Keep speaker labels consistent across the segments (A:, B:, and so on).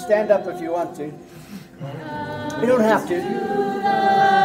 A: Stand up if you want to. You don't have to.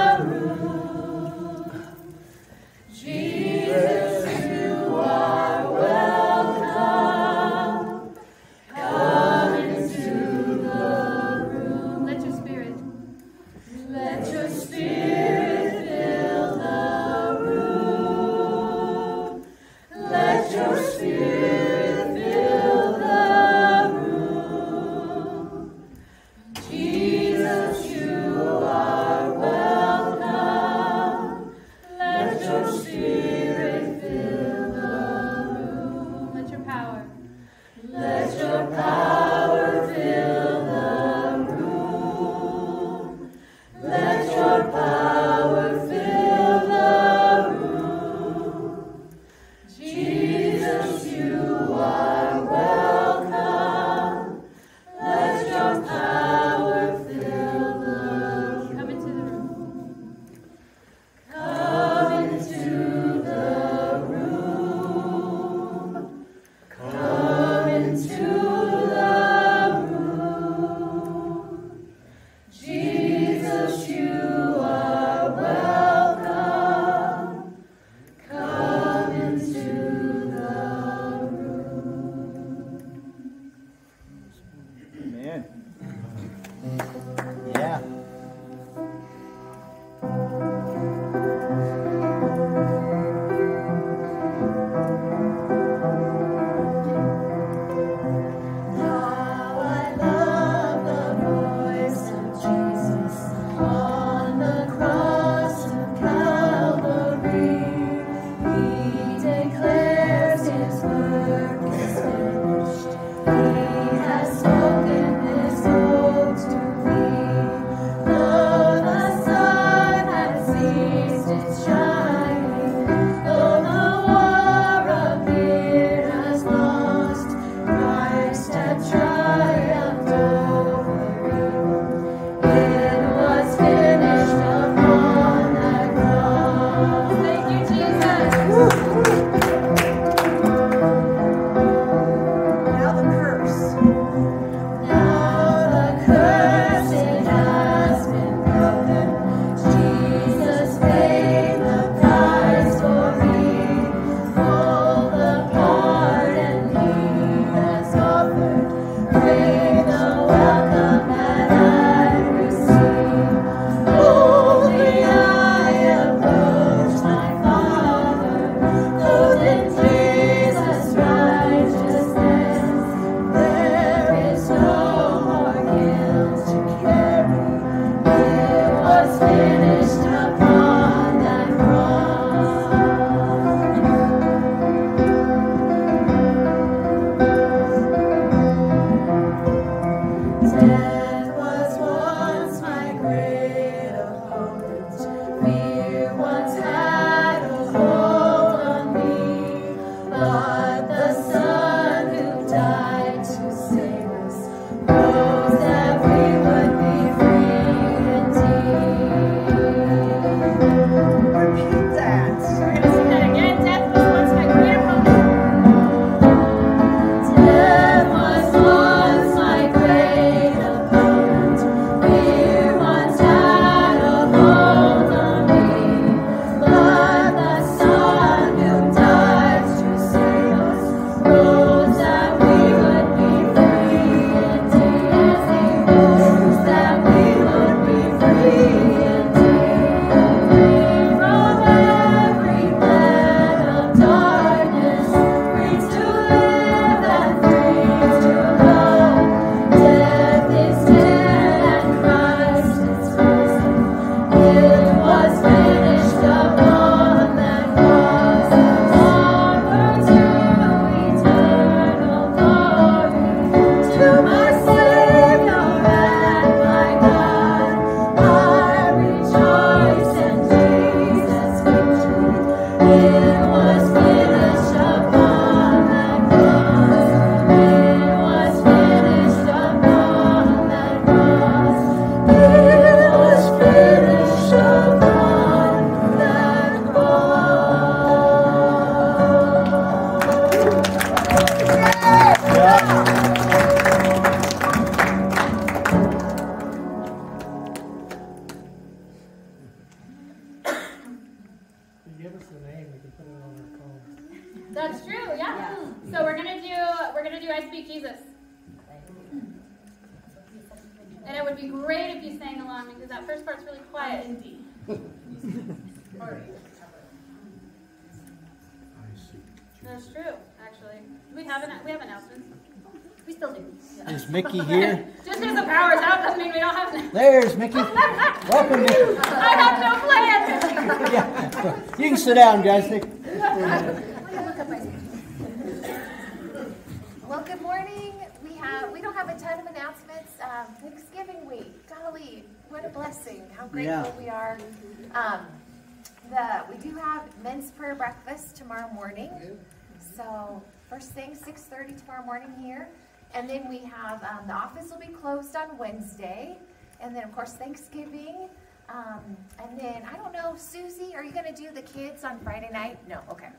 B: Morning here. And then we have, um, the office will be closed on Wednesday. And then, of course, Thanksgiving. Um, and then, I don't know, Susie, are you gonna do the kids on Friday night? No, okay.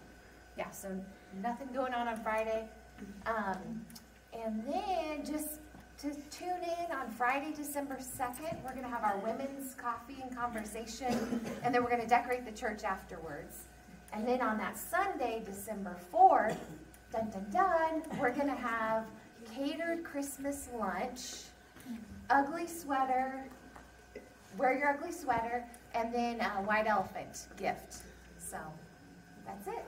B: Yeah, so nothing going on on Friday. Um, and then just to tune in on Friday, December 2nd, we're going to have our women's coffee and conversation, and then we're going to decorate the church afterwards. And then on that Sunday, December 4th, dun dun dun, we're going to have catered Christmas lunch, ugly sweater, wear your ugly sweater, and then a white elephant gift. So that's it.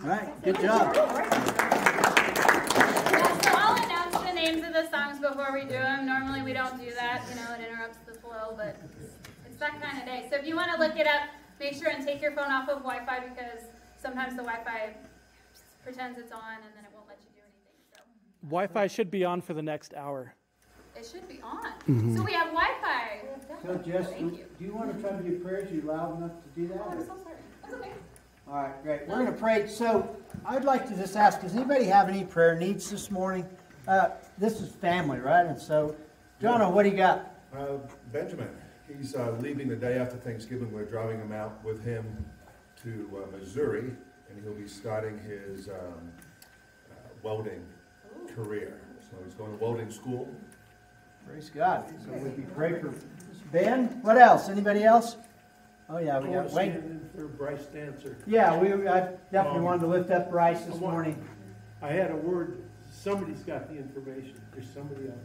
C: All right, good job.
A: Yeah, so I'll announce the names of the songs before we do them. Normally we don't do that, you know, it interrupts the flow, but it's that kind of day. So if you want to look it up, make sure and take your phone off of Wi-Fi because sometimes the Wi-Fi pretends it's on and then it won't let you do anything. So
D: Wi-Fi should be on for the next hour.
A: it should be on. So we have Wi-Fi.
C: So Jess,
A: Thank
C: do
A: you.
C: you want to try to do prayers? Are You loud enough to do that?
A: Oh, I'm so sorry. That's okay.
C: All right, great. We're going to pray. So I'd like to just ask, does anybody have any prayer needs this morning? Uh, this is family, right? And so, John, what do you got?
E: Uh, Benjamin, he's uh, leaving the day after Thanksgiving. We're driving him out with him to uh, Missouri, and he'll be starting his um, uh, welding career. So he's going to welding school.
C: Praise God. So we be pray for Ben. What else? Anybody else? Oh yeah, we got Wayne.
F: in for Bryce Dancer.
C: Yeah, we I definitely
F: Um,
C: wanted to lift up Bryce this
F: want-
C: morning.
F: I had a word, somebody's got the information, there's somebody out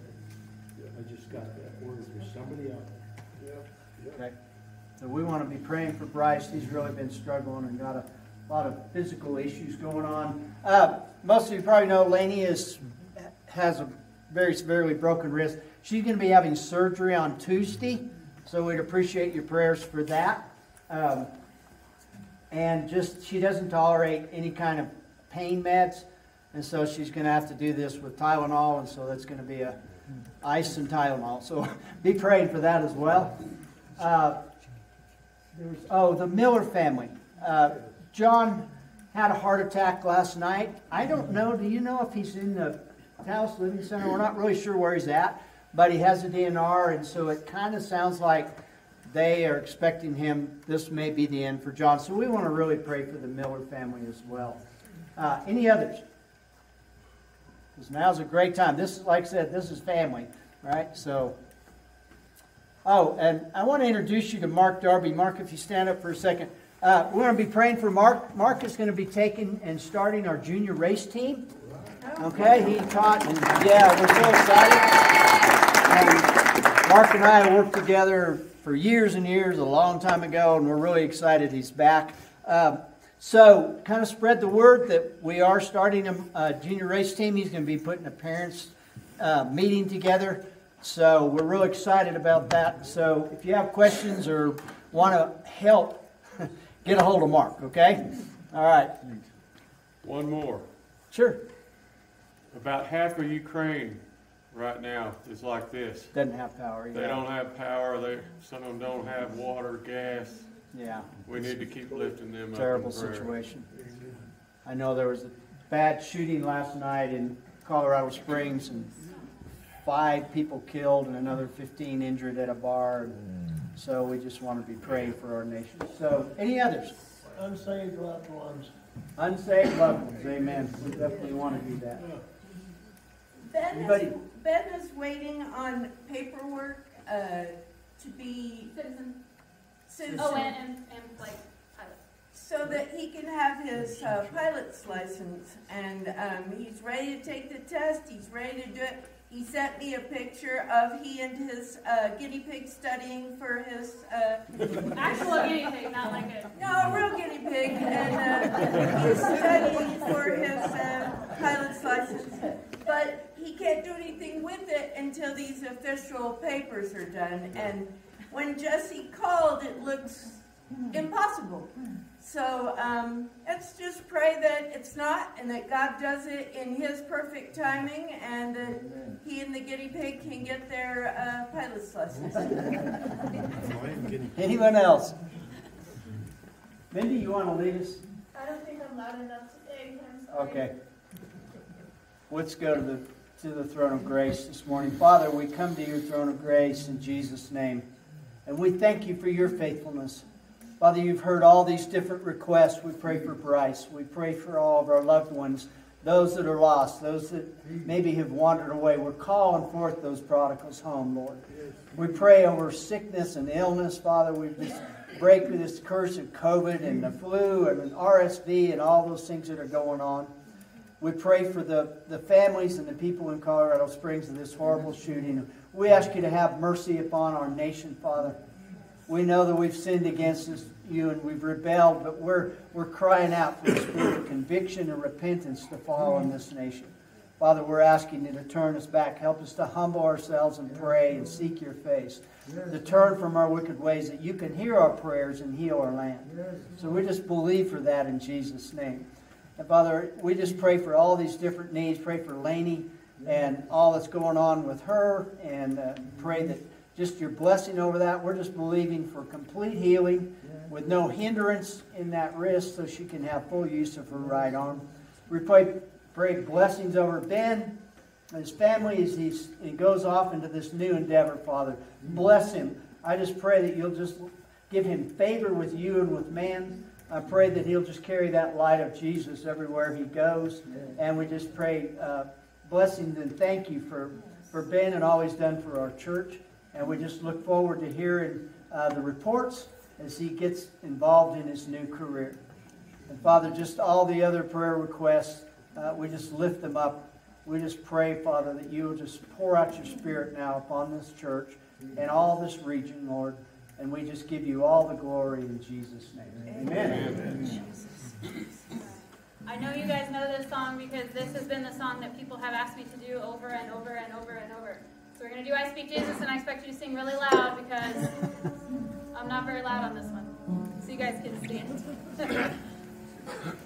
F: there. I just got that word, there's somebody out there.
C: Okay. So we want to be praying for Bryce. He's really been struggling and got a lot of physical issues going on. Uh, most of you probably know Lainey is has a very severely broken wrist. She's going to be having surgery on Tuesday, so we'd appreciate your prayers for that. Um, and just she doesn't tolerate any kind of pain meds, and so she's going to have to do this with Tylenol, and so that's going to be a ice and Tylenol. So be praying for that as well. Uh, oh, the Miller family. Uh, John had a heart attack last night. I don't know. Do you know if he's in the Dallas Living Center? We're not really sure where he's at, but he has a DNR, and so it kind of sounds like they are expecting him. This may be the end for John. So we want to really pray for the Miller family as well. Uh, any others? Because now's a great time. This is, like I said, this is family, right? So. Oh, and I want to introduce you to Mark Darby. Mark, if you stand up for a second. Uh, we're going to be praying for Mark. Mark is going to be taking and starting our junior race team. Okay, he taught, and yeah, we're so excited. And Mark and I worked together for years and years, a long time ago, and we're really excited he's back. Um, so, kind of spread the word that we are starting a, a junior race team. He's going to be putting a parents' uh, meeting together. So, we're really excited about that. So, if you have questions or want to help, get a hold of Mark, okay? All right.
G: One more.
C: Sure.
G: About half of Ukraine right now is like this.
C: Doesn't have power.
G: They don't have power. They some of them don't have water, gas.
C: Yeah.
G: We need to keep lifting them
C: Terrible
G: up prayer.
C: situation. I know there was a bad shooting last night in Colorado Springs and five people killed and another 15 injured at a bar. So we just want to be praying for our nation. So, any others?
F: Unsaved loved ones.
C: Unsaved loved ones, amen. We definitely want to do that.
H: Ben
C: Anybody?
H: is, Ben is waiting on paperwork, uh, to be
A: Citizen.
H: citizen.
A: Oh, and, and, and like pilot.
H: So so that he can have his uh, pilot's license. And um, he's ready to take the test. He's ready to do it. He sent me a picture of he and his uh, guinea pig studying for his uh,
A: Actual guinea pig, not like a.
H: no, a real guinea pig, and uh, he's studying for his uh, pilot's license. But he can't do anything with it until these official papers are done. And when Jesse called, it looks impossible. So um, let's just pray that it's not, and that God does it in His perfect timing, and that he and the guinea pig can get their uh, pilot's license.
C: Anyone else? Mindy, you want to lead us?
I: I don't think I'm loud enough today. I'm sorry.
C: Okay. Let's go to the, to the throne of grace this morning. Father, we come to your throne of grace in Jesus' name. And we thank you for your faithfulness. Father, you've heard all these different requests. We pray for Bryce. We pray for all of our loved ones, those that are lost, those that maybe have wandered away. We're calling forth those prodigals home, Lord. We pray over sickness and illness, Father. We just break this curse of COVID and the flu and RSV and all those things that are going on. We pray for the, the families and the people in Colorado Springs of this horrible shooting. We ask you to have mercy upon our nation, Father. We know that we've sinned against us, you and we've rebelled, but we're, we're crying out for the spirit of conviction and repentance to fall on this nation. Father, we're asking you to turn us back. Help us to humble ourselves and pray and seek your face. To turn from our wicked ways that you can hear our prayers and heal our land. So we just believe for that in Jesus' name. And Father, we just pray for all these different needs. Pray for Lainey and all that's going on with her, and uh, pray that just your blessing over that. We're just believing for complete healing with no hindrance in that wrist so she can have full use of her right arm. We pray, pray blessings over Ben and his family as he's, he goes off into this new endeavor, Father. Bless him. I just pray that you'll just give him favor with you and with man. I pray that he'll just carry that light of Jesus everywhere he goes. And we just pray uh, blessings and thank you for, for Ben and all he's done for our church. And we just look forward to hearing uh, the reports as he gets involved in his new career. And Father, just all the other prayer requests, uh, we just lift them up. We just pray, Father, that you will just pour out your Spirit now upon this church and all this region, Lord. And we just give you all the glory in Jesus' name. Amen.
A: I know you guys know this song because this has been the song that people have asked me to do over and over and over and over. So we're going to do I Speak Jesus, and I expect you to sing really loud because I'm not very loud on this one. So you guys can stand.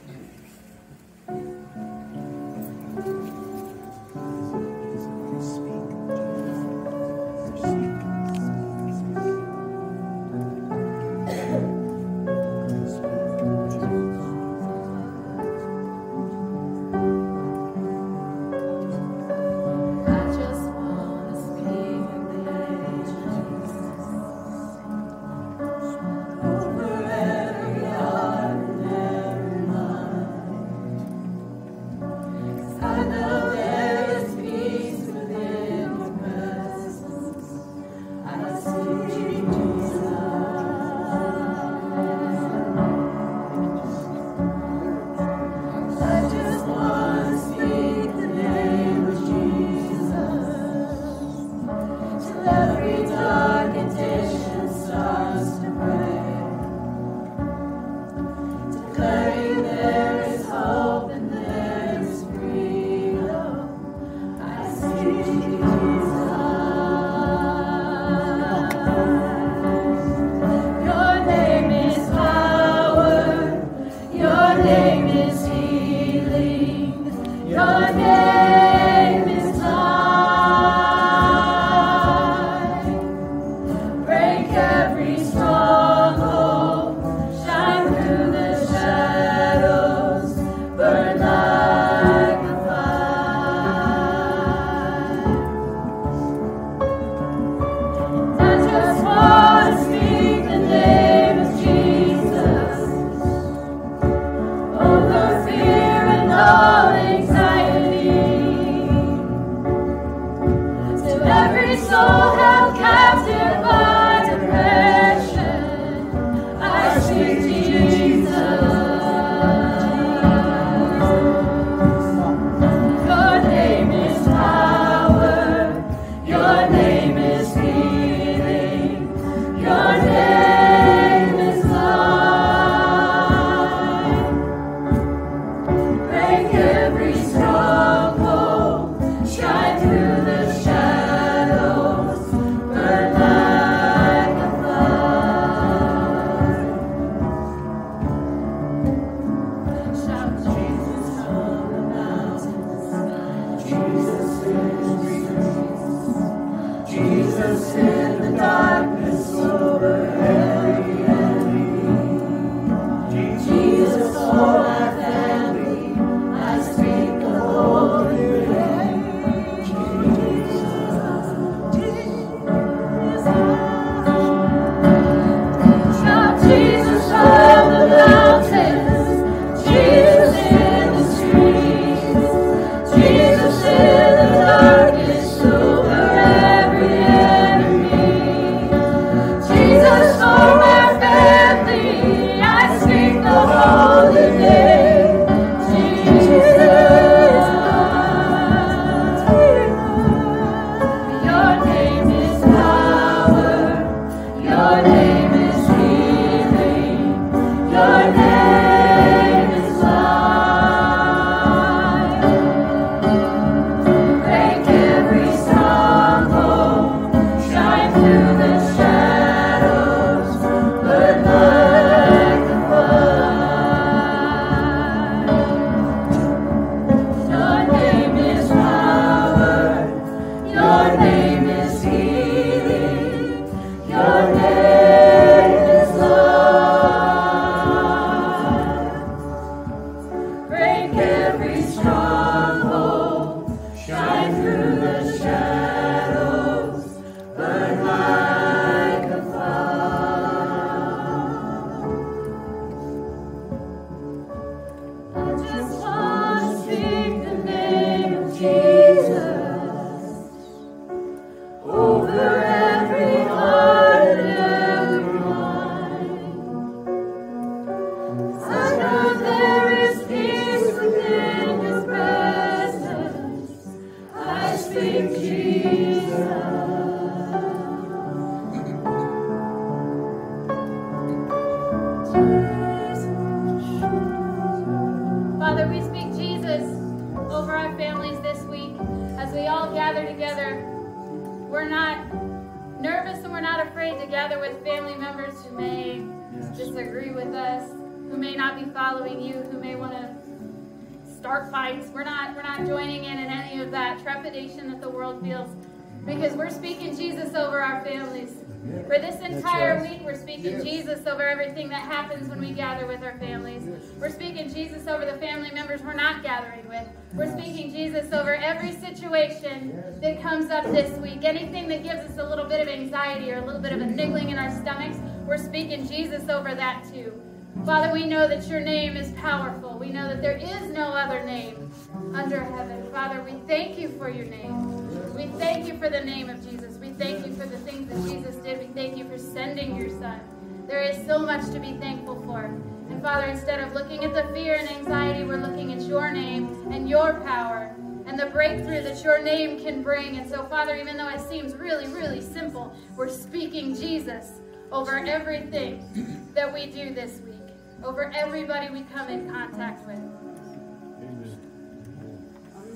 I: speaking Jesus over everything that happens when we gather with our families. We're speaking Jesus over the family members we're not gathering with. We're speaking Jesus over every situation that comes up this week. Anything that gives us a little bit of anxiety or a little bit of a niggling in our stomachs, we're speaking Jesus over that too. Father, we know that your name is powerful. We know that there is no other name under heaven. Father, we thank you for your name. We thank you for the name of Jesus. We thank you for the things that Jesus did. We thank you for sending your son. There is so much to be thankful for. And Father, instead of looking at the fear and anxiety, we're looking at your name and your power and the breakthrough that your name can bring. And so, Father, even though it seems really, really simple, we're speaking Jesus over everything that we do this week, over everybody we come in contact with.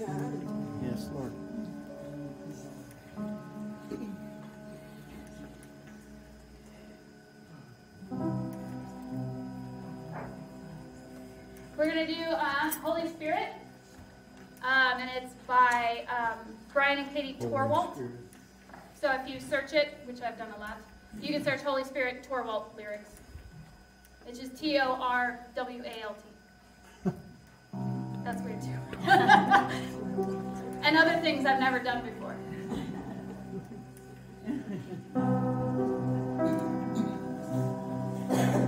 I: Amen.
C: Yes, Lord.
A: We're going to do uh, Holy Spirit, um, and it's by um, Brian and Katie Torwalt. So if you search it, which I've done a lot, you can search Holy Spirit Torwalt lyrics. It's just T O R W A L T. That's weird too. and other things I've never done before.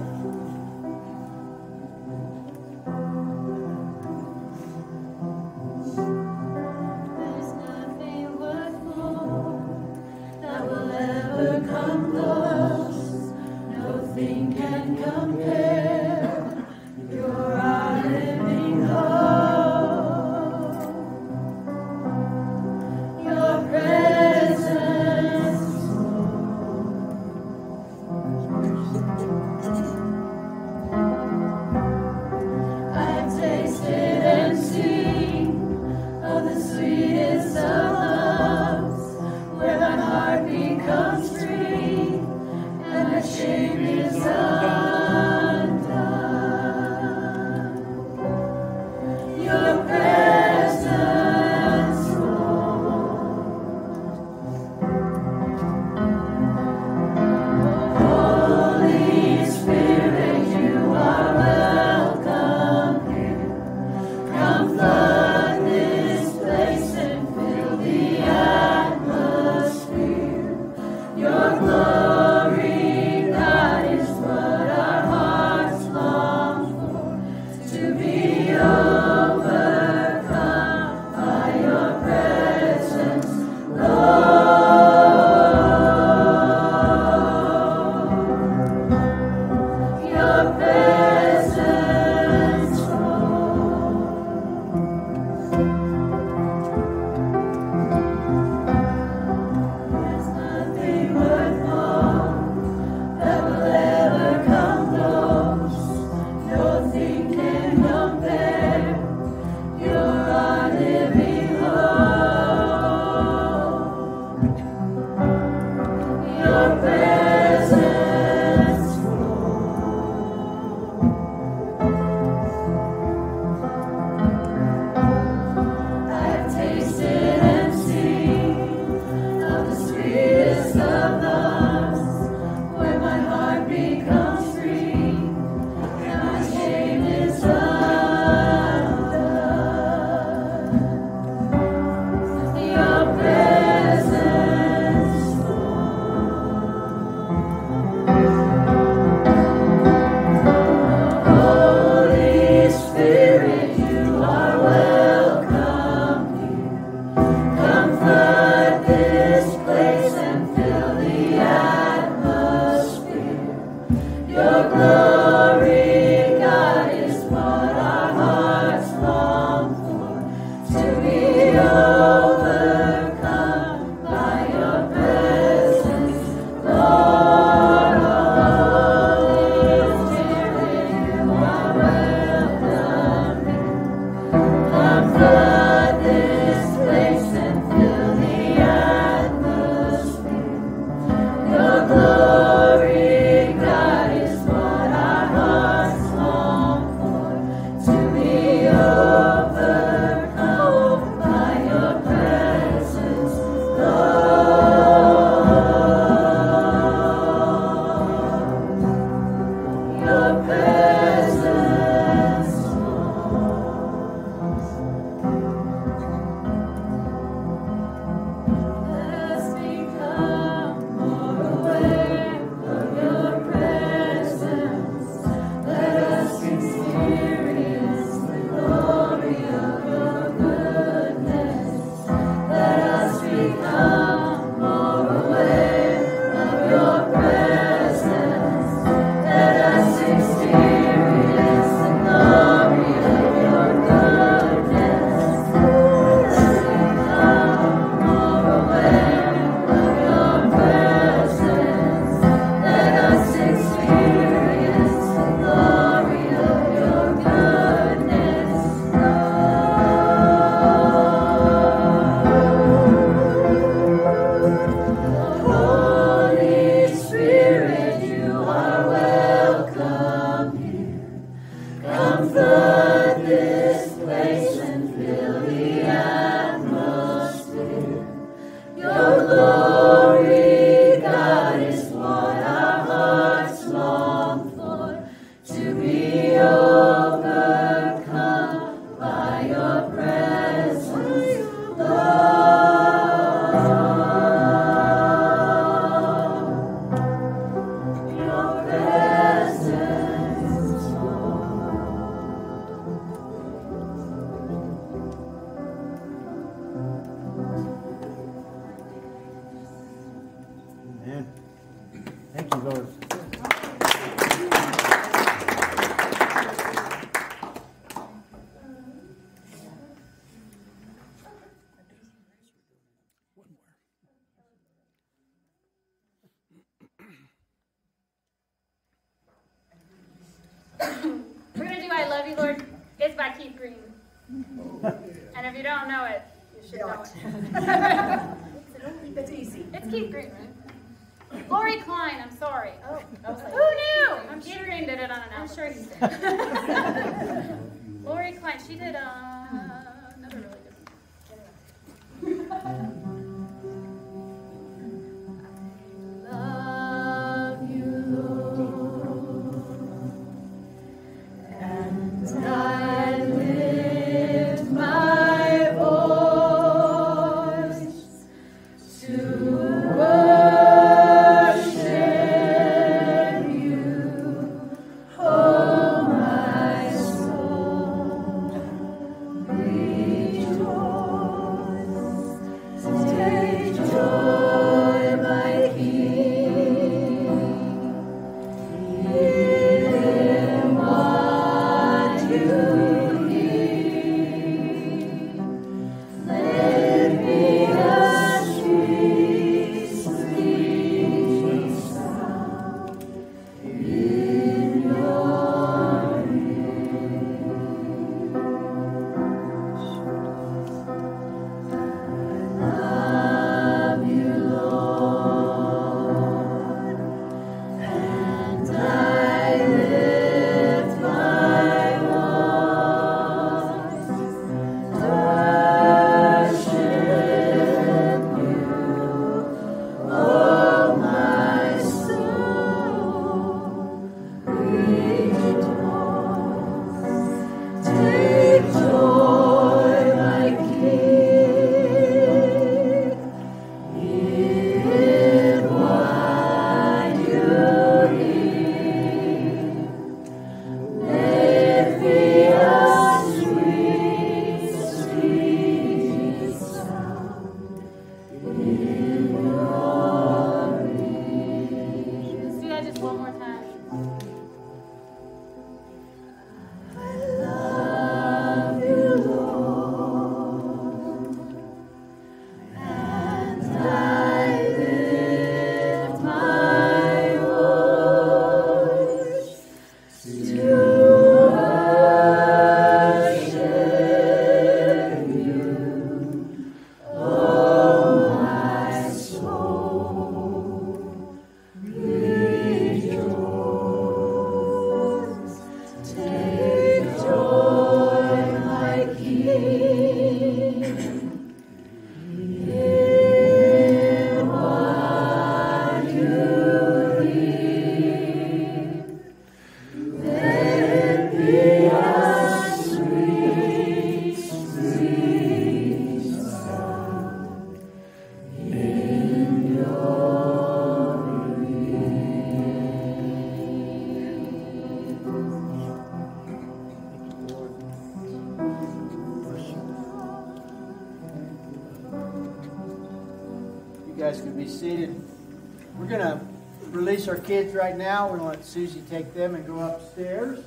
C: kids right now. We're going to let Susie take them and go upstairs.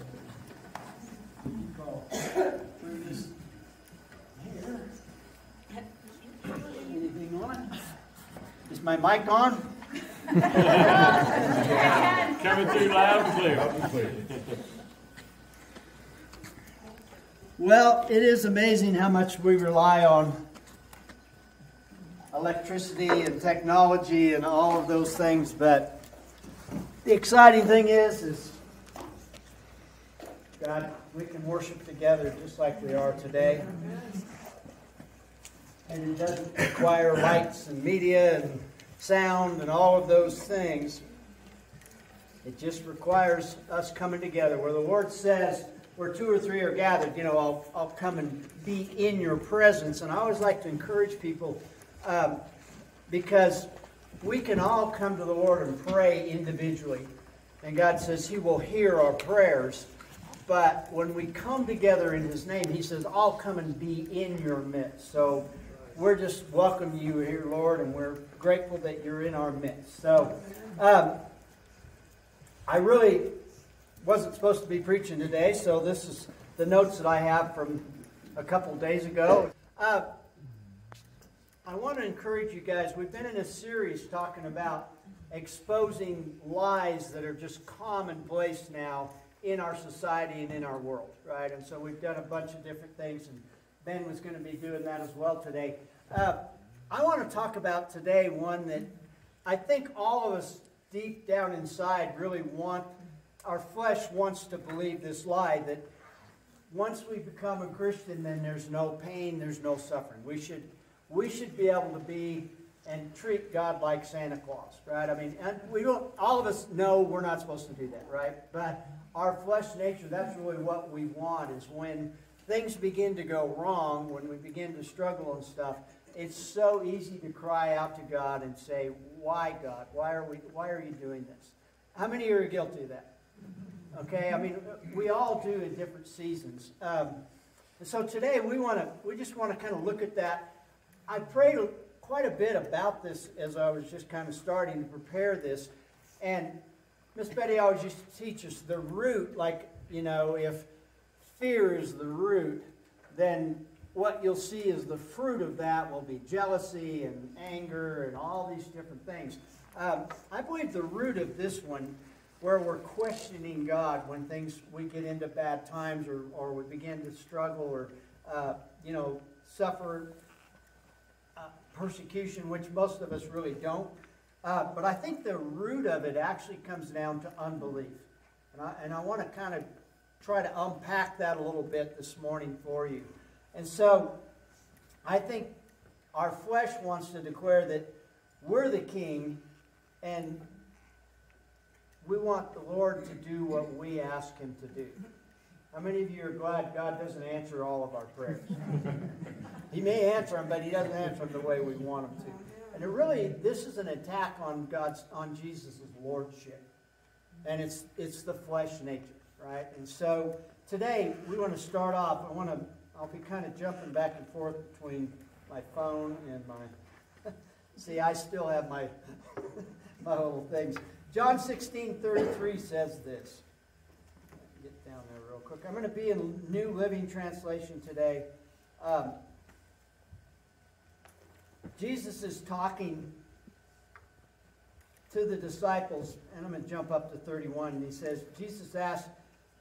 C: Go through this here. Anything on it? Is my mic on?
G: Coming through loud and clear.
E: Loud and clear.
C: Well, it is amazing how much we rely on electricity and technology and all of those things, but the exciting thing is, is God, we can worship together just like we are today. And it doesn't require lights and media and sound and all of those things. It just requires us coming together. Where the Lord says, where two or three are gathered, you know, I'll, I'll come and be in your presence. And I always like to encourage people um, because we can all come to the Lord and pray individually. And God says He will hear our prayers. But when we come together in His name, He says, I'll come and be in your midst. So we're just welcoming you here, Lord, and we're grateful that you're in our midst. So, um, I really wasn't supposed to be preaching today, so this is the notes that I have from a couple days ago. Uh, I want to encourage you guys. We've been in a series talking about exposing lies that are just commonplace now in our society and in our world, right? And so we've done a bunch of different things, and Ben was going to be doing that as well today. Uh, I want to talk about today one that I think all of us deep down inside really want, our flesh wants to believe this lie that once we become a Christian, then there's no pain, there's no suffering. We should, we should be able to be and treat God like Santa Claus, right? I mean, and we don't, all of us know we're not supposed to do that, right? But our flesh nature, that's really what we want is when things begin to go wrong, when we begin to struggle and stuff, it's so easy to cry out to God and say, why God? Why are we, why are you doing this? How many of you are guilty of that? Okay, I mean, we all do in different seasons. Um, and so today we want to, we just want to kind of look at that. I prayed quite a bit about this as I was just kind of starting to prepare this. And Miss Betty always used to teach us the root, like, you know, if fear is the root, then what you'll see is the fruit of that will be jealousy and anger and all these different things. Um, I believe the root of this one where we're questioning God when things we get into bad times or, or we begin to struggle or uh, you know suffer persecution, which most of us really don't. Uh, but I think the root of it actually comes down to unbelief, and I, and I want to kind of try to unpack that a little bit this morning for you. And so, I think our flesh wants to declare that we're the king and we want the Lord to do what we ask Him to do. How many of you are glad God doesn't answer all of our prayers? he may answer them, but He doesn't answer them the way we want Him to. And it really, this is an attack on God's, on Jesus' lordship, and it's it's the flesh nature, right? And so today we want to start off. I want to. I'll be kind of jumping back and forth between my phone and my. See, I still have my my little things. John 16, 33 says this. Get down there real quick. I'm going to be in New Living Translation today. Um, Jesus is talking to the disciples, and I'm going to jump up to 31, and he says, Jesus asked,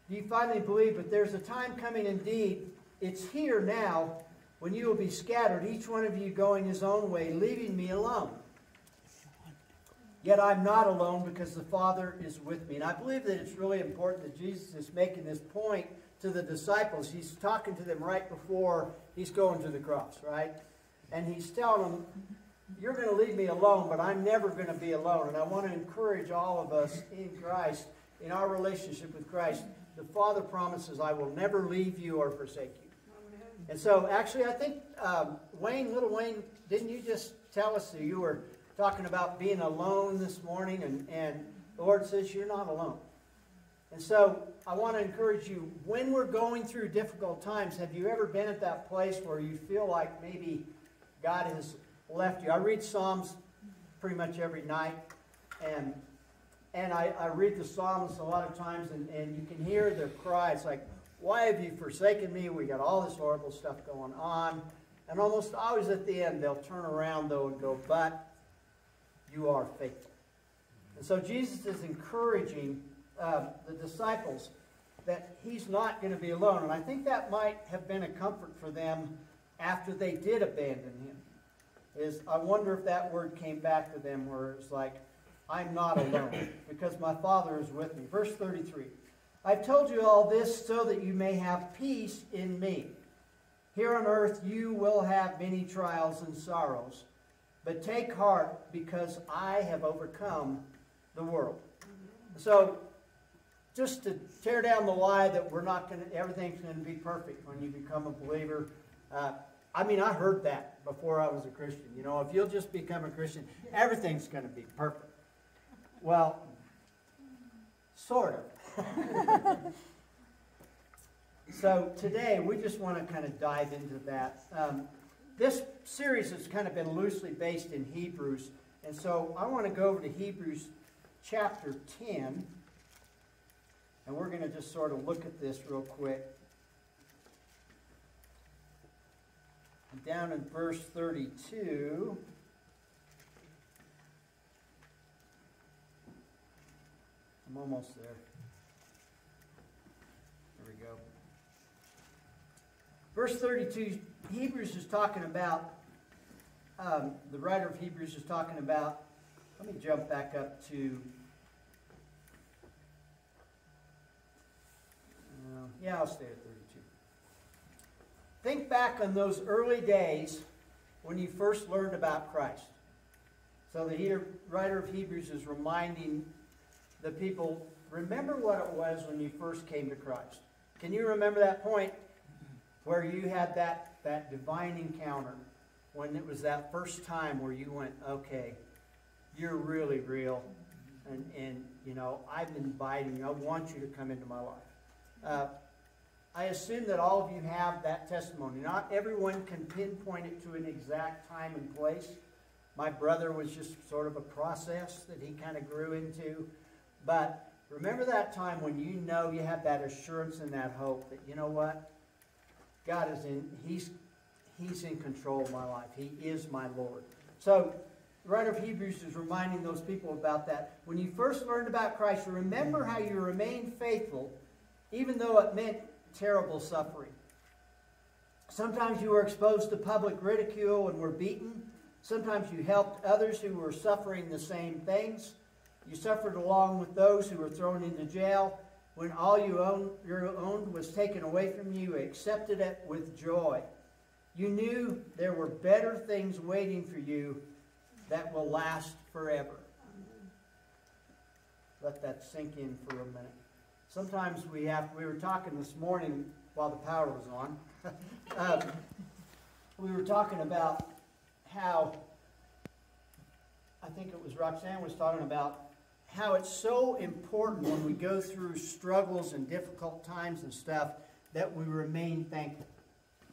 C: Do you finally believe? But there's a time coming indeed, it's here now, when you will be scattered, each one of you going his own way, leaving me alone. Yet I'm not alone because the Father is with me. And I believe that it's really important that Jesus is making this point to the disciples. He's talking to them right before he's going to the cross, right? And he's telling them, You're going to leave me alone, but I'm never going to be alone. And I want to encourage all of us in Christ, in our relationship with Christ. The Father promises, I will never leave you or forsake you. And so, actually, I think um, Wayne, little Wayne, didn't you just tell us that you were talking about being alone this morning, and, and the Lord says you're not alone. And so I want to encourage you when we're going through difficult times, have you ever been at that place where you feel like maybe God has left you? I read Psalms pretty much every night, and and I, I read the Psalms a lot of times, and, and you can hear their cries like, Why have you forsaken me? We got all this horrible stuff going on. And almost always at the end, they'll turn around, though, and go, But you are faithful. And so Jesus is encouraging um, the disciples that he's not going to be alone. And I think that might have been a comfort for them after they did abandon him. Is I wonder if that word came back to them where it's like, I'm not alone because my Father is with me. Verse 33 I've told you all this so that you may have peace in me. Here on earth you will have many trials and sorrows. But take heart because I have overcome the world. So, just to tear down the lie that we're not going to, everything's going to be perfect when you become a believer. Uh, I mean, I heard that before I was a Christian. You know, if you'll just become a Christian, everything's going to be perfect. Well, sort of. so today we just want to kind of dive into that. Um, this series has kind of been loosely based in Hebrews, and so I want to go over to Hebrews chapter 10. And we're going to just sort of look at this real quick. Down in verse 32. I'm almost there. There we go. Verse 32, Hebrews is talking about, um, the writer of Hebrews is talking about, let me jump back up to, uh, yeah, I'll stay at 32. Think back on those early days when you first learned about Christ. So the writer of Hebrews is reminding the people, remember what it was when you first came to Christ. Can you remember that point where you had that, that divine encounter? When it was that first time where you went, okay, you're really real. And, and you know, I've been you. I want you to come into my life. Uh, I assume that all of you have that testimony. Not everyone can pinpoint it to an exact time and place. My brother was just sort of a process that he kind of grew into. But remember that time when you know you have that assurance and that hope that, you know what? God is in, He's, He's in control of my life. He is my Lord. So, the writer of Hebrews is reminding those people about that. When you first learned about Christ, remember how you remained faithful, even though it meant terrible suffering. Sometimes you were exposed to public ridicule and were beaten. Sometimes you helped others who were suffering the same things. You suffered along with those who were thrown into jail. When all you owned, owned was taken away from you accepted it with joy. You knew there were better things waiting for you that will last forever. Let that sink in for a minute. Sometimes we have, we were talking this morning while the power was on. um, we were talking about how, I think it was Roxanne was talking about how it's so important when we go through struggles and difficult times and stuff that we remain thankful.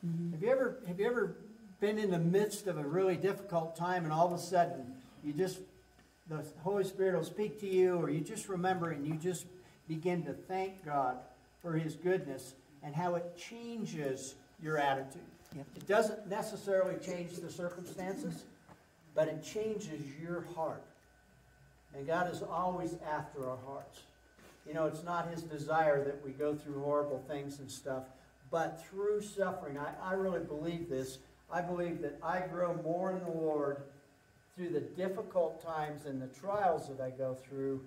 C: Mm-hmm. Have you ever have you ever been in the midst of a really difficult time and all of a sudden you just the Holy Spirit will speak to you or you just remember and you just begin to thank God for his goodness and how it changes your attitude. Yep. It doesn't necessarily change the circumstances, but it changes your heart. And God is always after our hearts. You know, it's not His desire that we go through horrible things and stuff, but through suffering. I, I really believe this. I believe that I grow more in the Lord through the difficult times and the trials that I go through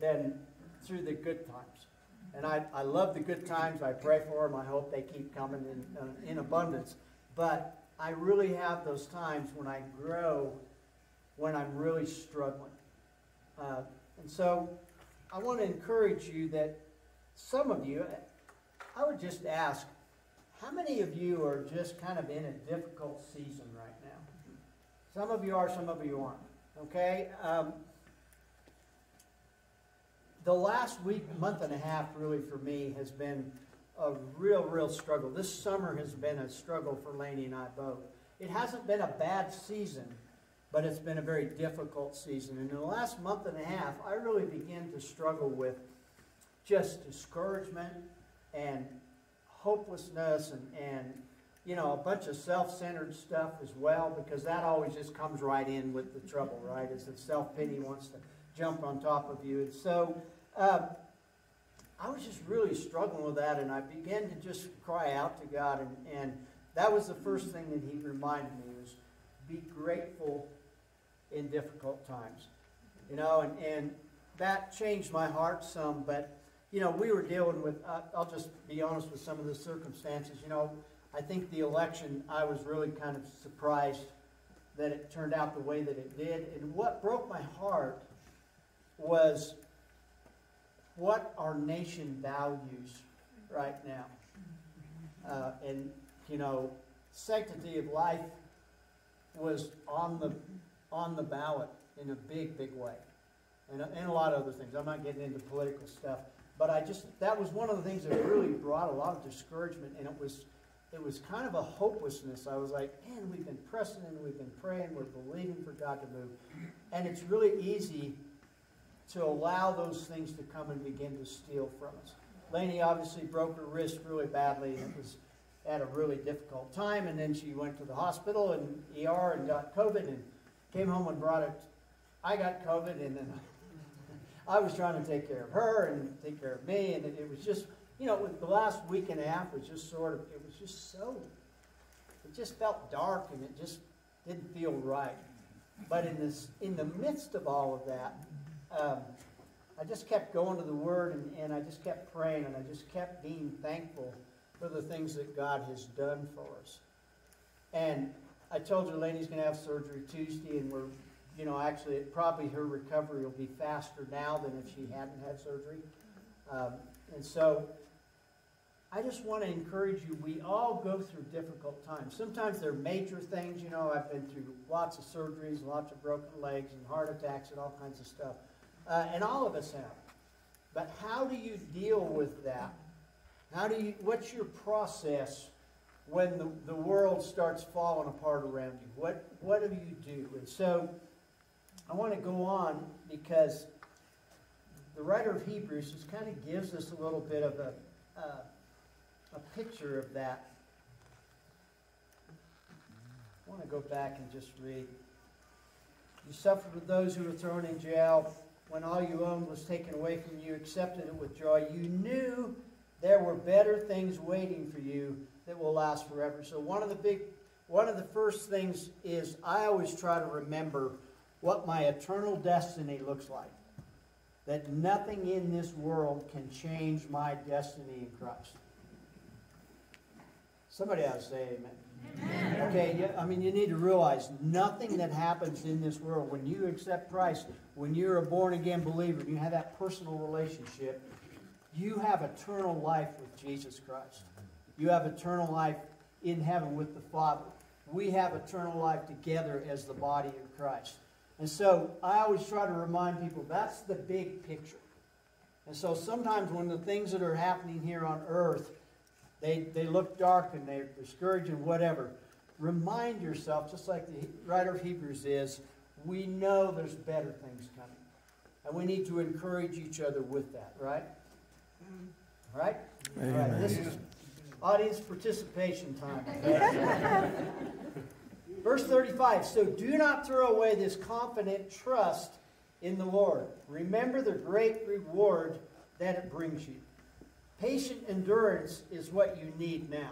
C: than through the good times. And I, I love the good times. I pray for them. I hope they keep coming in, uh, in abundance. But I really have those times when I grow, when I'm really struggling. Uh, and so I want to encourage you that some of you, I would just ask, how many of you are just kind of in a difficult season right now? Some of you are, some of you aren't. Okay? Um, the last week, month and a half, really for me, has been a real, real struggle. This summer has been a struggle for Laney and I both. It hasn't been a bad season, but it's been a very difficult season. And in the last month and a half, I really began to struggle with just discouragement and hopelessness and, and you know, a bunch of self-centered stuff as well, because that always just comes right in with the trouble, right? Is that self-pity wants to jump on top of you. And so uh, I was just really struggling with that, and I began to just cry out to God. And, and that was the first thing that He reminded me was be grateful in difficult times. You know, and, and that changed my heart some, but, you know, we were dealing with, uh, I'll just be honest with some of the circumstances. You know, I think the election, I was really kind of surprised that it turned out the way that it did. And what broke my heart was what our nation values right now. Uh, and, you know, sanctity of life was on the, on the ballot in a big, big way. And, and a lot of other things. I'm not getting into political stuff. But I just, that was one of the things that really brought a lot of discouragement. And it was, it was kind of a hopelessness. I was like, man, we've been pressing and we've been praying, we're believing for God to move. And it's really easy to allow those things to come and begin to steal from us. Lainey obviously broke her wrist really badly, and it was at a really difficult time. And then she went to the hospital and ER and got COVID, and came home and brought it. I got COVID, and then I was trying to take care of her and take care of me, and it, it was just, you know, the last week and a half was just sort of, it was just so, it just felt dark, and it just didn't feel right. But in this, in the midst of all of that, um, I just kept going to the Word and, and I just kept praying and I just kept being thankful for the things that God has done for us. And I told her Lainey's going to have surgery Tuesday, and we're, you know, actually, it, probably her recovery will be faster now than if she hadn't had surgery. Um, and so I just want to encourage you, we all go through difficult times. Sometimes they're major things, you know, I've been through lots of surgeries, lots of broken legs and heart attacks and all kinds of stuff. Uh, and all of us have. But how do you deal with that? How do you, what's your process when the, the world starts falling apart around you? What, what do you do? And so I want to go on because the writer of Hebrews just kind of gives us a little bit of a, uh, a picture of that. I want to go back and just read. You suffered with those who were thrown in jail. When all you owned was taken away from you, accepted it with joy. You knew there were better things waiting for you that will last forever. So one of the big, one of the first things is I always try to remember what my eternal destiny looks like. That nothing in this world can change my destiny in Christ. Somebody ought to say amen. Okay, I mean, you need to realize nothing that happens in this world, when you accept Christ, when you're a born again believer, you have that personal relationship, you have eternal life with Jesus Christ. You have eternal life in heaven with the Father. We have eternal life together as the body of Christ. And so I always try to remind people that's the big picture. And so sometimes when the things that are happening here on earth, they, they look dark and they're discouraging, whatever. Remind yourself, just like the writer of Hebrews is, we know there's better things coming. And we need to encourage each other with that, right? Right? Right, this is audience participation time. Verse 35 So do not throw away this confident trust in the Lord. Remember the great reward that it brings you. Patient endurance is what you need now.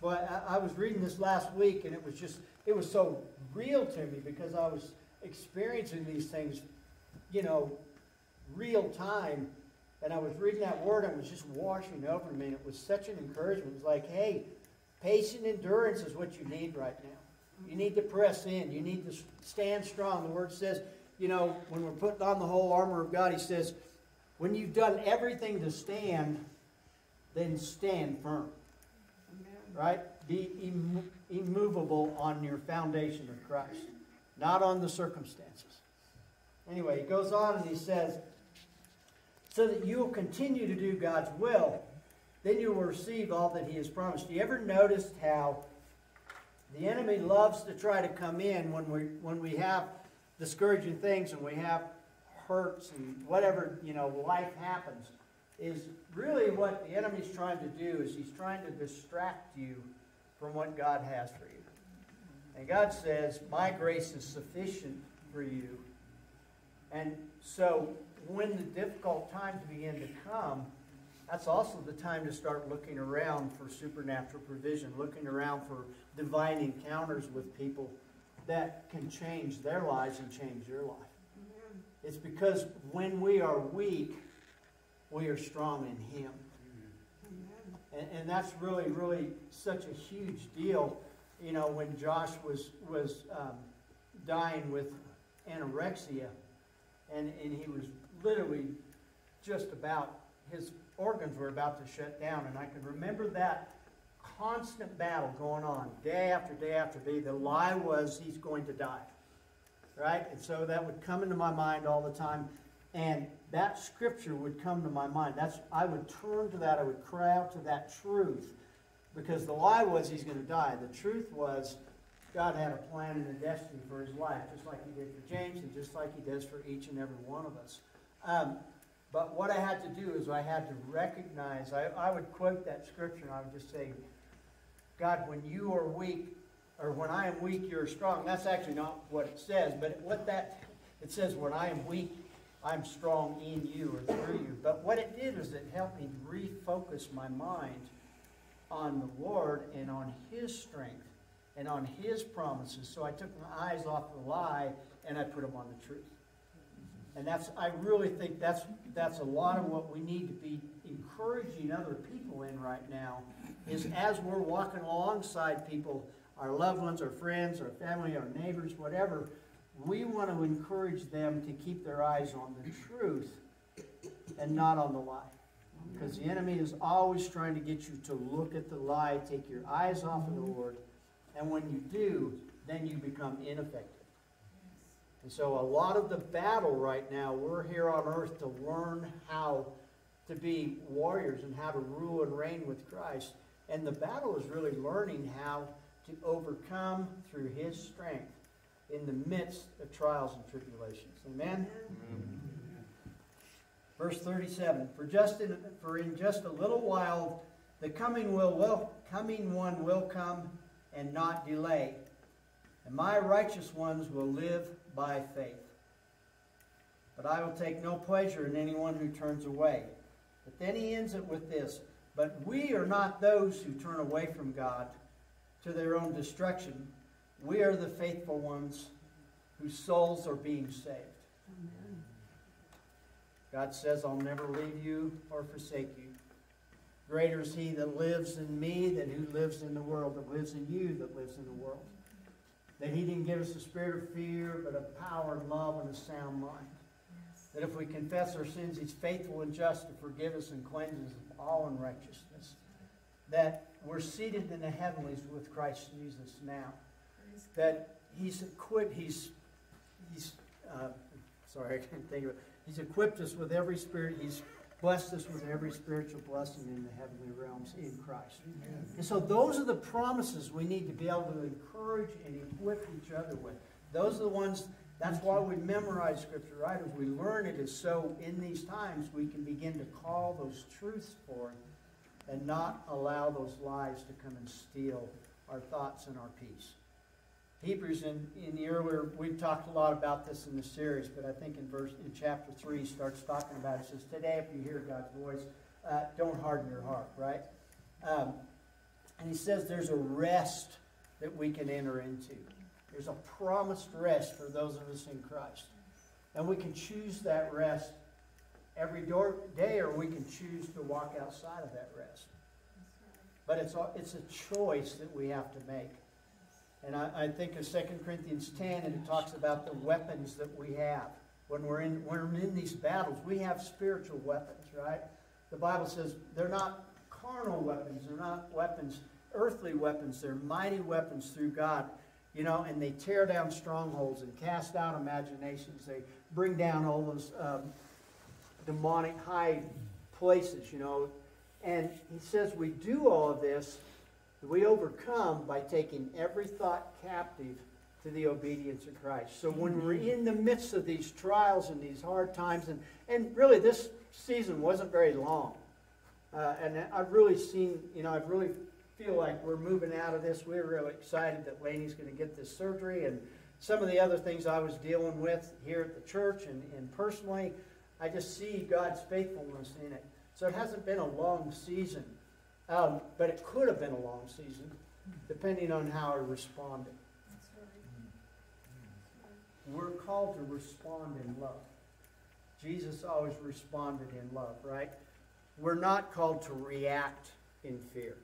C: But I, I was reading this last week and it was just, it was so real to me because I was experiencing these things, you know, real time. And I was reading that word and it was just washing over me. And it was such an encouragement. It was like, hey, patient endurance is what you need right now. You need to press in. You need to stand strong. The word says, you know, when we're putting on the whole armor of God, he says, when you've done everything to stand, then stand firm. Right? Be Im- immovable on your foundation of Christ, not on the circumstances. Anyway, he goes on and he says, so that you will continue to do God's will, then you will receive all that he has promised. You ever noticed how the enemy loves to try to come in when we, when we have discouraging things and we have hurts and whatever, you know, life happens, is really what the enemy's trying to do is he's trying to distract you from what God has for you. And God says, My grace is sufficient for you. And so when the difficult times begin to come, that's also the time to start looking around for supernatural provision, looking around for divine encounters with people that can change their lives and change your life. It's because when we are weak, we are strong in Him. And, and that's really, really such a huge deal. You know, when Josh was, was um, dying with anorexia, and, and he was literally just about, his organs were about to shut down. And I can remember that constant battle going on day after day after day. The lie was he's going to die. Right? And so that would come into my mind all the time. And that scripture would come to my mind. That's I would turn to that, I would cry out to that truth. Because the lie was he's going to die. The truth was God had a plan and a destiny for his life, just like he did for James and just like he does for each and every one of us. Um, But what I had to do is I had to recognize, I, I would quote that scripture and I would just say, God, when you are weak, or when I am weak, you're strong. That's actually not what it says, but what that, it says, when I am weak, I'm strong in you or through you. But what it did is it helped me refocus my mind on the Lord and on His strength and on His promises. So I took my eyes off the lie and I put them on the truth. And that's, I really think that's, that's a lot of what we need to be encouraging other people in right now, is as we're walking alongside people, our loved ones, our friends, our family, our neighbors, whatever, we want to encourage them to keep their eyes on the truth and not on the lie. Because the enemy is always trying to get you to look at the lie, take your eyes off of the mm-hmm. Lord, and when you do, then you become ineffective. And so, a lot of the battle right now, we're here on earth to learn how to be warriors and how to rule and reign with Christ. And the battle is really learning how to overcome through His strength in the midst of trials and tribulations. Amen? Verse 37 For, just in, for in just a little while the coming, will, will, coming one will come and not delay, and my righteous ones will live by faith. But I will take no pleasure in anyone who turns away. But then he ends it with this But we are not those who turn away from God to their own destruction. We are the faithful ones whose souls are being saved. Amen. God says, I'll never leave you or forsake you. Greater is he that lives in me than who lives in the world, that lives in you, that lives in the world. That he didn't give us a spirit of fear, but of power and love and a sound mind. Yes. That if we confess our sins, he's faithful and just to forgive us and cleanse us of all unrighteousness. That we're seated in the heavenlies with Christ Jesus now. That he's equipped, he's, he's uh, sorry, I can't think of it. He's equipped us with every spirit. He's blessed us with every spiritual blessing in the heavenly realms in Christ. Amen. And so those are the promises we need to be able to encourage and equip each other with. Those are the ones, that's why we memorize Scripture, right? As we learn it, is so in these times we can begin to call those truths forth and not allow those lies to come and steal our thoughts and our peace. Hebrews in, in the earlier, we've talked a lot about this in the series, but I think in verse in chapter 3 starts talking about it. says, Today, if you hear God's voice, uh, don't harden your heart, right? Um, and he says there's a rest that we can enter into. There's a promised rest for those of us in Christ. And we can choose that rest every day, or we can choose to walk outside of that rest. But it's a, it's a choice that we have to make. And I, I think of 2 Corinthians 10, and it talks about the weapons that we have. When we're, in, when we're in these battles, we have spiritual weapons, right? The Bible says they're not carnal weapons, they're not weapons, earthly weapons, they're mighty weapons through God. You know, and they tear down strongholds and cast out imaginations. They bring down all those um, demonic high places, you know. And he says we do all of this we overcome by taking every thought captive to the obedience of Christ. So when we're in the midst of these trials and these hard times, and, and really this season wasn't very long. Uh, and I've really seen, you know, I really feel like we're moving out of this. We're really excited that Laney's going to get this surgery and some of the other things I was dealing with here at the church and, and personally, I just see God's faithfulness in it. So it hasn't been a long season. Um, but it could have been a long season, depending on how I responded. We're called to respond in love. Jesus always responded in love, right? We're not called to react in fear.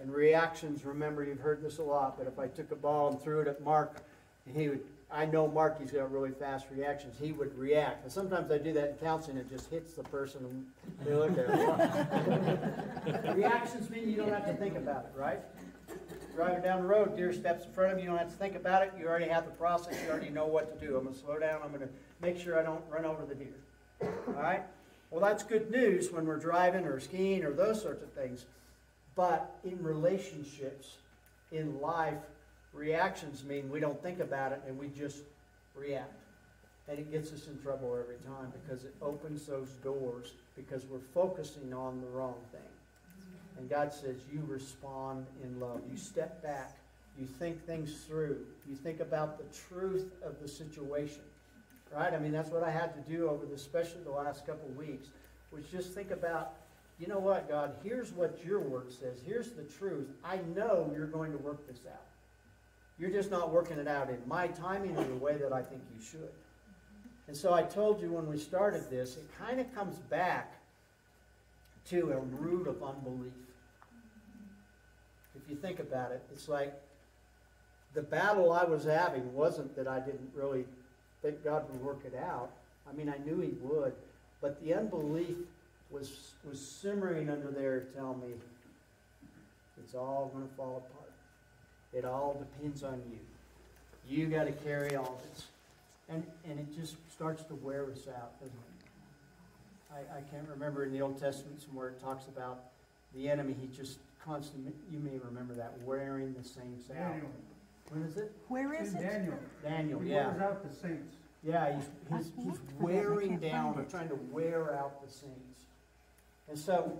C: And reactions, remember, you've heard this a lot, but if I took a ball and threw it at Mark, he would I know Mark, he's got really fast reactions. He would react. And sometimes I do that in counseling. It just hits the person and they look at it. Reactions mean you don't have to think about it, right? Driving down the road, deer steps in front of you, you don't have to think about it. You already have the process. You already know what to do. I'm going to slow down. I'm going to make sure I don't run over the deer. All right? Well, that's good news when we're driving or skiing or those sorts of things. But in relationships, in life, Reactions mean we don't think about it and we just react. And it gets us in trouble every time because it opens those doors because we're focusing on the wrong thing. And God says, you respond in love. You step back. You think things through. You think about the truth of the situation. Right? I mean, that's what I had to do over the, especially the last couple of weeks, was just think about, you know what, God, here's what your word says. Here's the truth. I know you're going to work this out. You're just not working it out in my timing or the way that I think you should. And so I told you when we started this, it kind of comes back to a root of unbelief. If you think about it, it's like the battle I was having wasn't that I didn't really think God would work it out. I mean, I knew He would, but the unbelief was was simmering under there, telling me it's all going to fall apart. It all depends on you. You got to carry all this, and and it just starts to wear us out, doesn't it? I, I can't remember in the Old Testament somewhere it talks about the enemy. He just constantly. You may remember that wearing the saints out.
J: Daniel.
C: When is it?
K: Where is
J: In
K: it?
J: Daniel.
C: Daniel.
J: He
C: Yeah.
J: wears out the saints.
C: Yeah, he's, he's, he's
K: looked for that, I
C: wearing down,
K: find
C: or trying to wear out the saints. And so,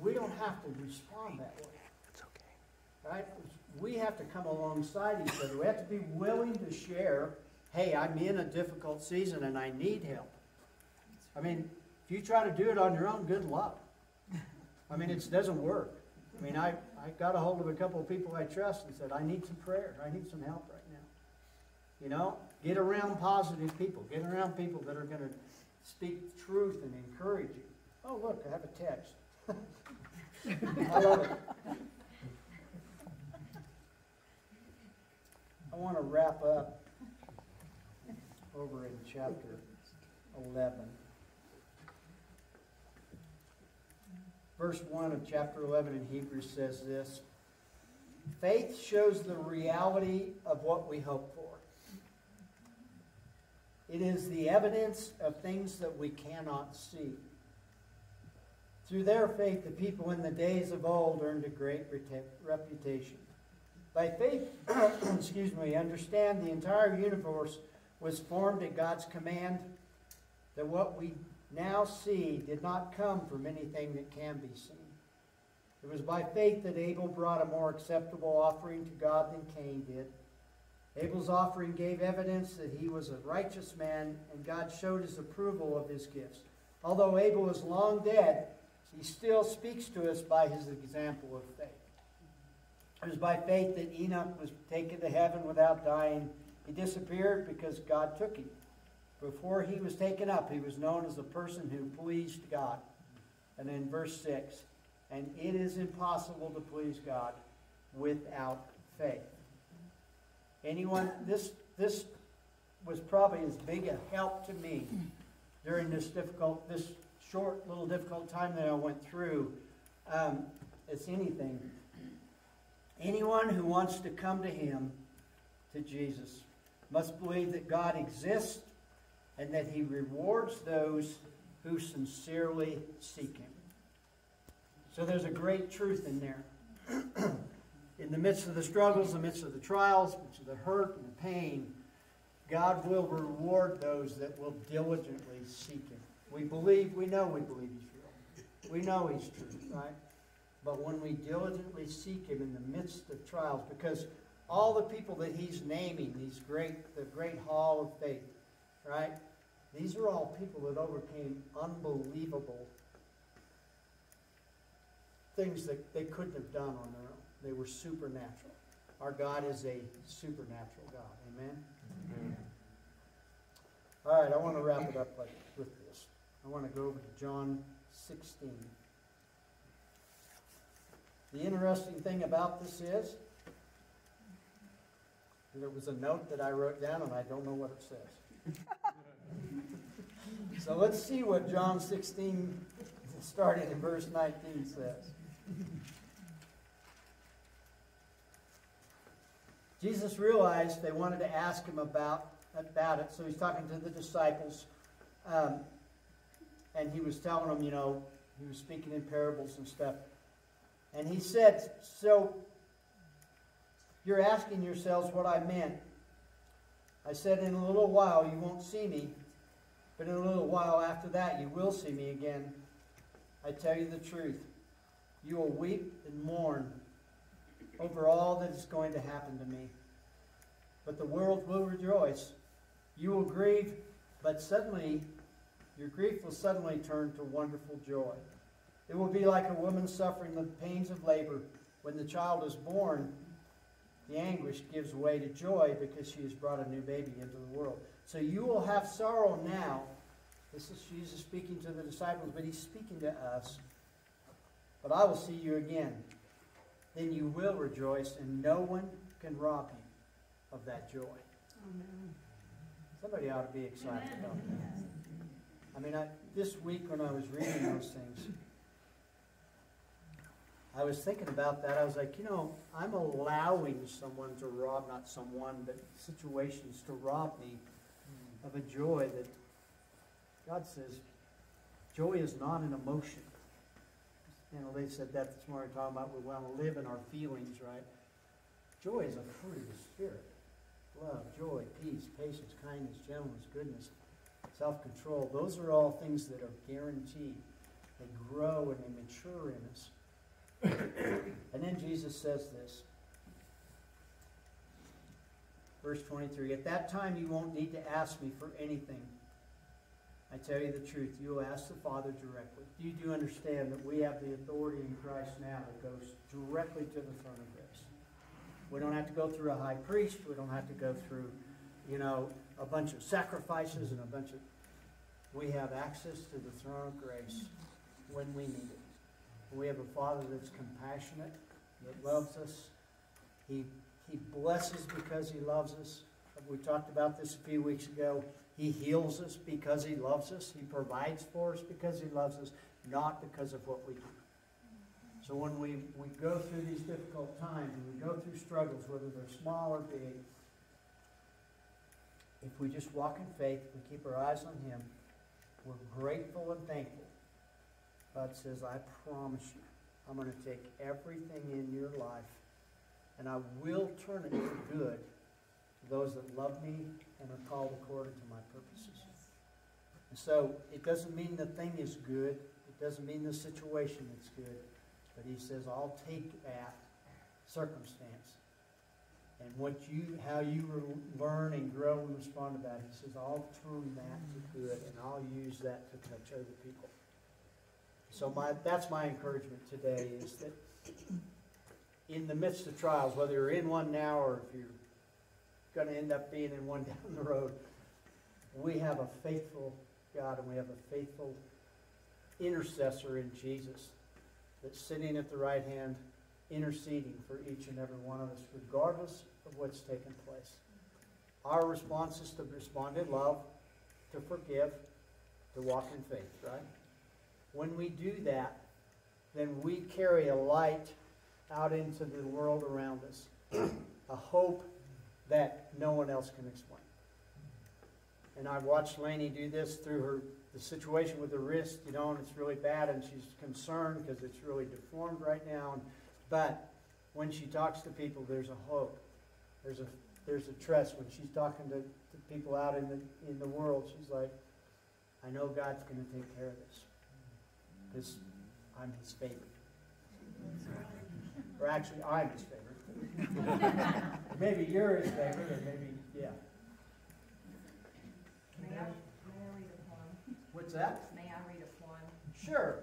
C: we don't have to respond that way.
D: It's okay.
C: Right? We have to come alongside each other. We have to be willing to share, hey, I'm in a difficult season and I need help. I mean, if you try to do it on your own, good luck. I mean, it doesn't work. I mean, I, I got a hold of a couple of people I trust and said, I need some prayer. I need some help right now. You know, get around positive people. Get around people that are going to speak truth and encourage you. Oh, look, I have a text. I love it. I want to wrap up over in chapter 11. Verse 1 of chapter 11 in Hebrews says this Faith shows the reality of what we hope for. It is the evidence of things that we cannot see. Through their faith, the people in the days of old earned a great reputation. By faith, excuse me, understand the entire universe was formed at God's command, that what we now see did not come from anything that can be seen. It was by faith that Abel brought a more acceptable offering to God than Cain did. Abel's offering gave evidence that he was a righteous man, and God showed his approval of his gifts. Although Abel is long dead, he still speaks to us by his example of faith. It was by faith that Enoch was taken to heaven without dying. He disappeared because God took him. Before he was taken up, he was known as a person who pleased God. And in verse 6, and it is impossible to please God without faith. Anyone, this, this was probably as big a help to me during this difficult, this short little difficult time that I went through um, as anything. Anyone who wants to come to Him, to Jesus, must believe that God exists and that He rewards those who sincerely seek Him. So there's a great truth in there. in the midst of the struggles, in the midst of the trials, in the midst of the hurt and the pain, God will reward those that will diligently seek Him. We believe, we know we believe He's real. We know He's true, right? But when we diligently seek Him in the midst of trials, because all the people that He's naming, these great, the great hall of faith, right? These are all people that overcame unbelievable things that they couldn't have done on their own. They were supernatural. Our God is a supernatural God. Amen? All right, I want to wrap it up like, with this. I want to go over to John 16. The interesting thing about this is, there was a note that I wrote down and I don't know what it says. so let's see what John 16, starting in verse 19, says. Jesus realized they wanted to ask him about, about it, so he's talking to the disciples. Um, and he was telling them, you know, he was speaking in parables and stuff. And he said, So you're asking yourselves what I meant I said, In a little while you won't see me, but in a little while after that you will see me again. I tell you the truth. You will weep and mourn over all that is going to happen to me. But the world will rejoice. You will grieve, but suddenly your grief will suddenly turn to wonderful joy. It will be like a woman suffering the pains of labor. When the child is born, the anguish gives way to joy because she has brought a new baby into the world. So you will have sorrow now. This is Jesus speaking to the disciples, but he's speaking to us. But I will see you again. Then you will rejoice, and no one can rob you of that joy. Somebody ought to be excited about that. I mean, I, this week when I was reading those things, I was thinking about that. I was like, you know, I'm allowing someone to rob, not someone, but situations to rob me hmm. of a joy that God says joy is not an emotion. You know, they said that this morning, talking about we want to live in our feelings, right? Joy is a fruit of the Spirit. Love, joy, peace, patience, kindness, gentleness, goodness, self control. Those are all things that are guaranteed. They grow and they mature in us. And then Jesus says this. Verse 23 At that time, you won't need to ask me for anything. I tell you the truth, you will ask the Father directly. Do you do understand that we have the authority in Christ now that goes directly to the throne of grace. We don't have to go through a high priest. We don't have to go through, you know, a bunch of sacrifices and a bunch of. We have access to the throne of grace when we need it. We have a Father that's compassionate, that loves us. He, he blesses because He loves us. We talked about this a few weeks ago. He heals us because He loves us. He provides for us because He loves us, not because of what we do. So when we, we go through these difficult times, and we go through struggles, whether they're small or big, if we just walk in faith, we keep our eyes on Him, we're grateful and thankful. God says, I promise you, I'm going to take everything in your life and I will turn it for good to those that love me and are called according to my purposes. And so it doesn't mean the thing is good. It doesn't mean the situation is good. But he says, I'll take that circumstance and what you, how you learn and grow and respond to that. He says, I'll turn that to good and I'll use that to touch other people. So my, that's my encouragement today is that in the midst of trials, whether you're in one now or if you're going to end up being in one down the road, we have a faithful God and we have a faithful intercessor in Jesus that's sitting at the right hand, interceding for each and every one of us, regardless of what's taken place. Our response is to respond in love, to forgive, to walk in faith, right? When we do that, then we carry a light out into the world around us, a hope that no one else can explain. And I've watched Lainey do this through her the situation with her wrist, you know, and it's really bad, and she's concerned because it's really deformed right now. But when she talks to people, there's a hope. There's a there's a trust. When she's talking to, to people out in the in the world, she's like, I know God's going to take care of this because I'm His favorite. Or actually, I'm His favorite. maybe you're His favorite, or maybe yeah.
J: May I, may I read a poem?
C: What's that?
J: May I read a poem?
C: Sure.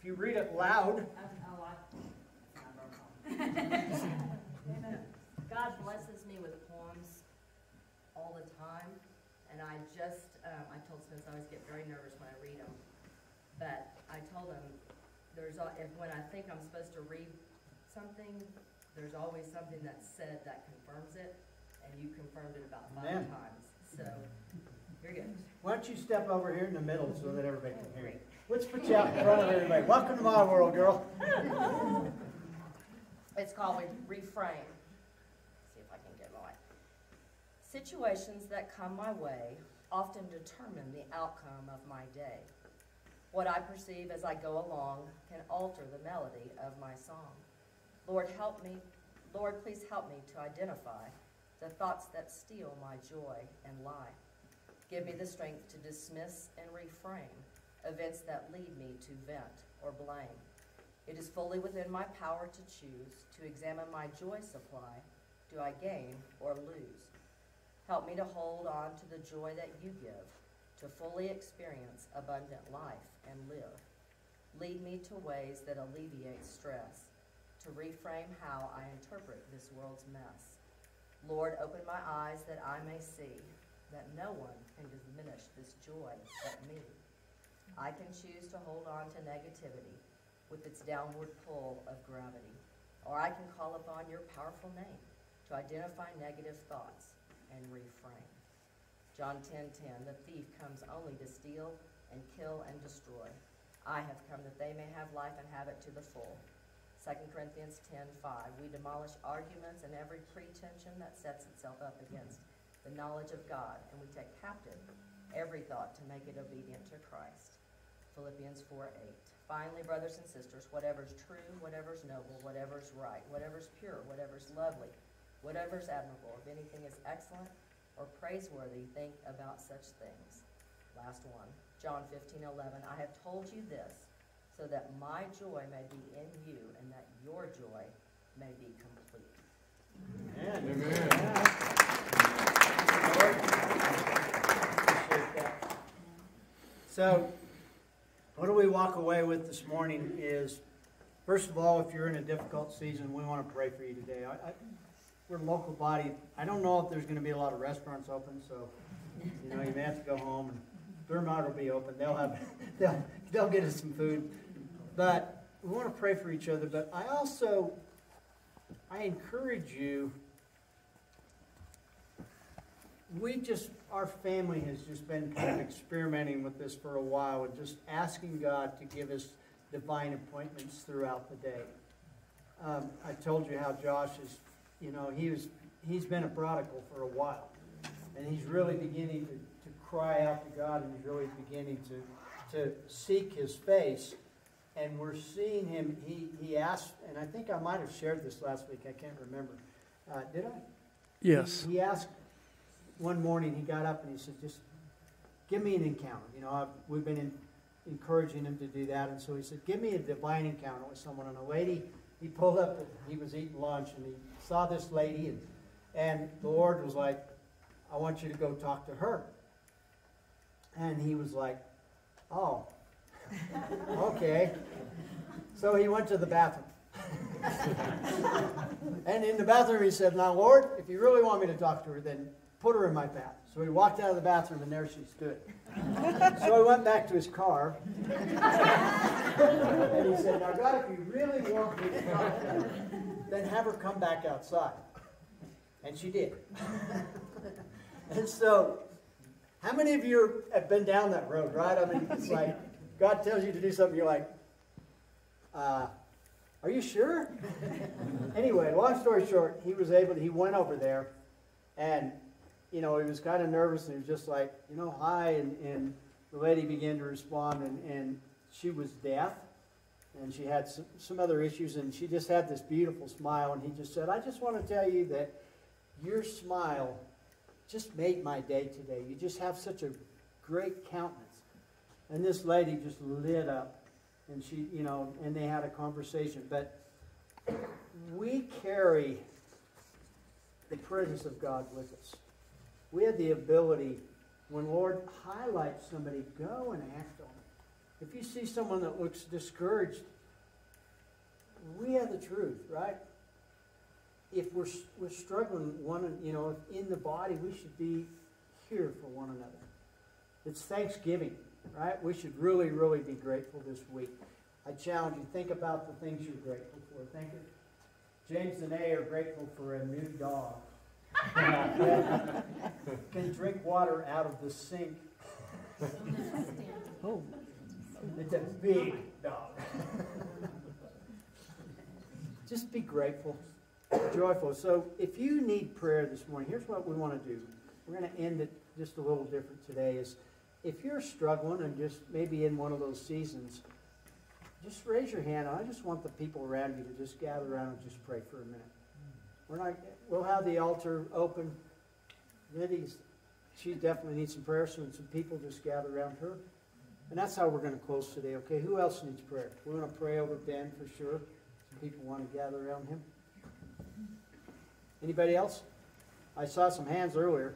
C: If you read it loud.
J: Oh, I, it's not very poem. God blesses me with poems all the time, and I just, um, I told Smith I always get very nervous when I read them. But I told him, there's, al- if, when I think I'm supposed to read something, there's always something that's said that confirms it, and you confirmed it about five
C: Amen.
J: times, so, you're good.
C: Why don't you step over here in the middle so that everybody can hear you? Oh, Let's put you out in front of everybody. Welcome to my world, girl.
J: It's called re- reframe. See if I can get right. Situations that come my way often determine the outcome of my day. What I perceive as I go along can alter the melody of my song. Lord, help me. Lord, please help me to identify the thoughts that steal my joy and lie. Give me the strength to dismiss and reframe events that lead me to vent or blame. It is fully within my power to choose to examine my joy supply. Do I gain or lose? Help me to hold on to the joy that you give, to fully experience abundant life and live. Lead me to ways that alleviate stress, to reframe how I interpret this world's mess. Lord, open my eyes that I may see that no one can diminish this joy but me. I can choose to hold on to negativity with its downward pull of gravity, or I can call upon your powerful name to identify negative thoughts and reframe. John 10:10, the thief comes only to steal and kill and destroy. I have come that they may have life and have it to the full. 2 Corinthians 10:5, we demolish arguments and every pretension that sets itself up against the knowledge of God, and we take captive every thought to make it obedient to Christ. Philippians 4:8. Finally, brothers and sisters, whatever's true, whatever's noble, whatever's right, whatever's pure, whatever's lovely, whatever's admirable, if anything is excellent or praiseworthy, think about such things. Last one, John 15:11. I have told you this so that my joy may be in you and that your joy may be complete.
C: Appreciate that. So, what do we walk away with this morning is, first of all, if you're in a difficult season, we want to pray for you today. I, I, we're a local body. I don't know if there's going to be a lot of restaurants open, so you know you may have to go home. And Thermont will be open. They'll have they'll they'll get us some food. But we want to pray for each other. But I also I encourage you we just, our family has just been kind of experimenting with this for a while and just asking God to give us divine appointments throughout the day. Um, I told you how Josh is, you know, he was, he's been a prodigal for a while. And he's really beginning to, to cry out to God and he's really beginning to, to seek his face. And we're seeing him, he, he asked, and I think I might have shared this last week, I can't remember. Uh, did I?
D: Yes.
C: He, he asked one morning he got up and he said, just give me an encounter. You know, I've, we've been in, encouraging him to do that. And so he said, give me a divine encounter with someone. And a lady, he pulled up, he was eating lunch and he saw this lady and, and the Lord was like, I want you to go talk to her. And he was like, oh, okay. So he went to the bathroom. and in the bathroom he said, now Lord, if you really want me to talk to her, then put her in my path. So he walked out of the bathroom and there she stood. so he went back to his car and he said, Now, God, if you really want me to talk to her, then have her come back outside. And she did. and so, how many of you have been down that road, right? I mean, it's like God tells you to do something, you're like, uh, are you sure? anyway, long story short, he was able to, he went over there and you know, he was kind of nervous and he was just like, you know, hi. And, and the lady began to respond and, and she was deaf and she had some, some other issues and she just had this beautiful smile. And he just said, I just want to tell you that your smile just made my day today. You just have such a great countenance. And this lady just lit up and she, you know, and they had a conversation. But we carry the presence of God with us we have the ability, when Lord highlights somebody, go and act on. If you see someone that looks discouraged, we have the truth, right? If we're, we're struggling, one, you know, in the body, we should be here for one another. It's Thanksgiving, right? We should really, really be grateful this week. I challenge you, think about the things you're grateful for. Think of James and A are grateful for a new dog. Can drink water out of the sink.
D: Oh.
C: It's a big dog. Just be grateful, joyful. So, if you need prayer this morning, here's what we want to do. We're going to end it just a little different today. Is if you're struggling and just maybe in one of those seasons, just raise your hand. I just want the people around you to just gather around and just pray for a minute. We're not we'll have the altar open. Lindy's, she definitely needs some prayer, so some people just gather around her. And that's how we're gonna close today, okay? Who else needs prayer? We're gonna pray over Ben for sure. Some people wanna gather around him. Anybody else? I saw some hands earlier.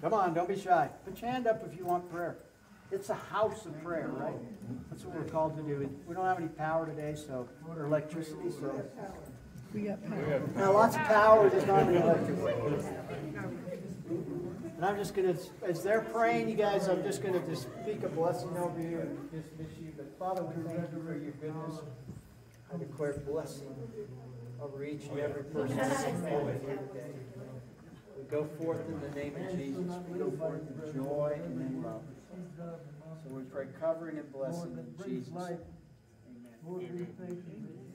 C: Come on, don't be shy. Put your hand up if you want prayer. It's a house of prayer, right? That's what we're called to do. We don't have any power today, so, or electricity, so.
H: We got power.
C: Now, lots of power, just not any electricity. And I'm just gonna, as they're praying, you guys, I'm just gonna just speak a blessing over you and dismiss you. But Father, we thank you for your goodness. I declare blessing over each and every person that's before here today. We go forth in the name of Jesus. We go forth in joy and in love. So we pray covering and blessing in Jesus'. Amen.